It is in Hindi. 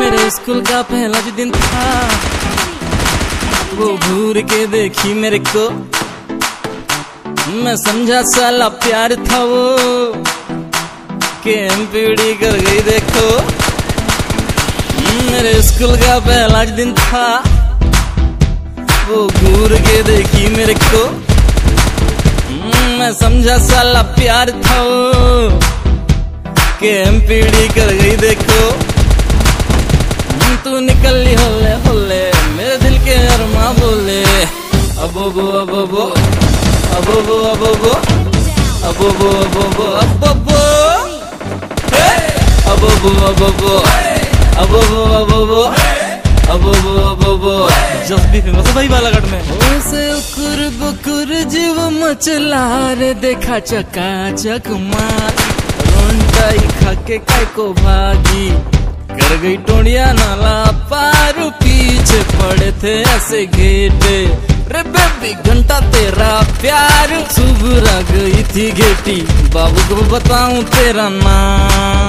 मेरे स्कूल का पहला जो दिन था, वो घूर के देखी मेरे को। मैं समझा साला प्यार था वो, के एमपीडी कर गई देखो। मेरे स्कूल का पहला दिन था, वो घूर के देखी मेरे को। मैं समझा साला प्यार था के एमपीडी कर गई देखो तू निकल ली होले होले मेरे दिल के अरमा बोले अबो बो अबो बो अबो बो अबो बो अबो बो अबो बो अबो बो हे! अबो बो अबो बो अबो बो अबो बो अबो बो बो जस्ट भी फ़ेमस है भाई बालाघाट में। उकुर बुकुर जीव देखा चका चक मार। रोंटाई खाके काय को भागी। कर गई टोड़िया नाला पार पीछे पड़े थे ऐसे गेटे। रे बेबी घंटा तेरा प्यार। सुबह गई थी गेटी। बाबू को बताऊँ तेरा नाम।